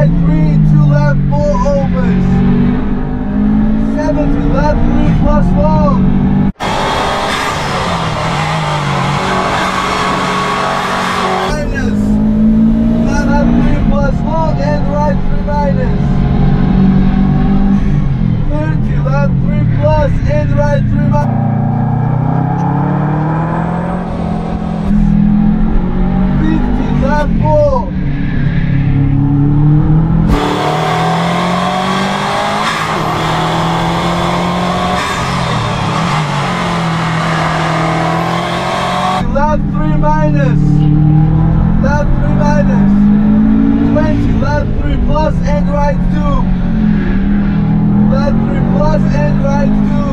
right 3, two left 4 overs. 70 left 3 plus. Minus. Left 3 minus. 20. Left 3 plus and right 2. Left 3 plus and right 2.